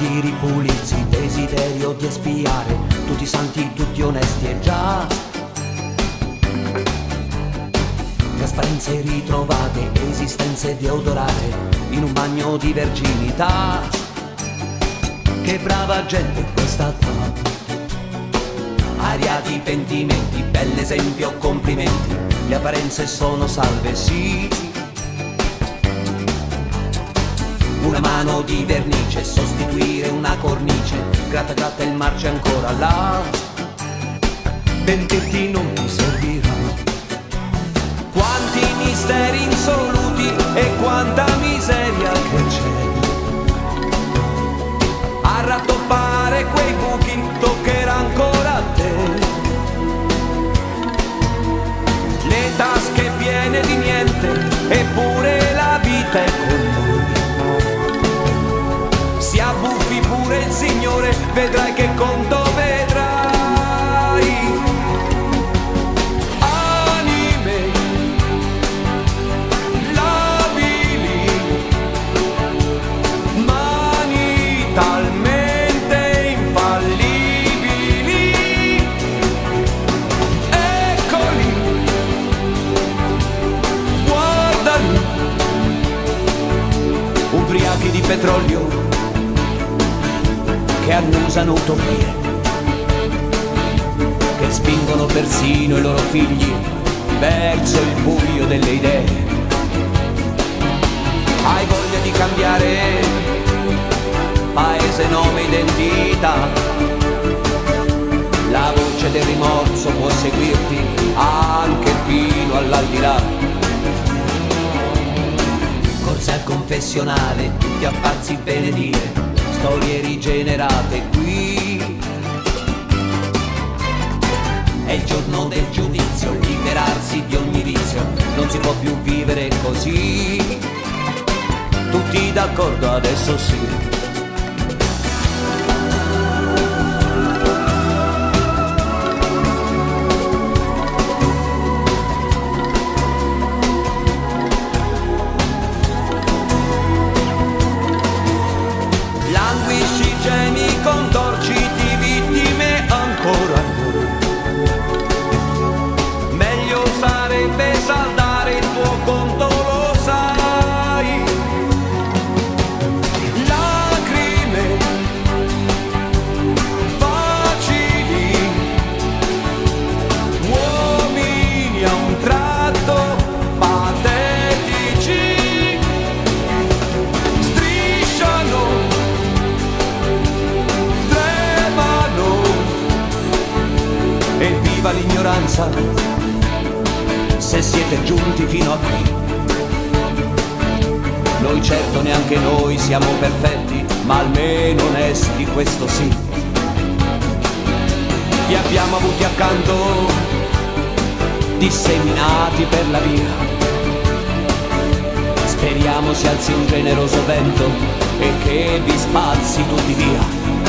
respiri pulizzi, desiderio di espiare, tutti santi, tutti onesti e già. Trasparenze ritrovate, esistenze deodorate, in un bagno di verginità. Che brava gente questa qua. Aria di pentimenti, bell'esempio, complimenti, le apparenze sono salve, sì. Una mano di vernice, sostituire una cornice, gratta gratta il marce ancora là. Pentirti non mi servirà. Quanti misteri insoluti e quanta pure il Signore, vedrai che conto vedrai. Anime labili, mani talmente infallibili. Eccoli, guardali, ubriachi di petrolio che annusano utopie, che spingono persino i loro figli verso il buio delle idee. Hai voglia di cambiare paese, nome, identità. La voce del rimorso può seguirti anche fino all'aldilà. Corse al confessionale, tutti a farsi benedire, storie rigenerate qui. È il giorno del giudizio, liberarsi di ogni vizio, non si può più vivere così. Tutti d'accordo adesso sì. Viva l'ignoranza se siete giunti fino a qui. Noi certo neanche noi siamo perfetti, ma almeno onesti, questo sì. Vi abbiamo avuti accanto, disseminati per la via. Speriamo si alzi un generoso vento e che vi spazzi tutti via.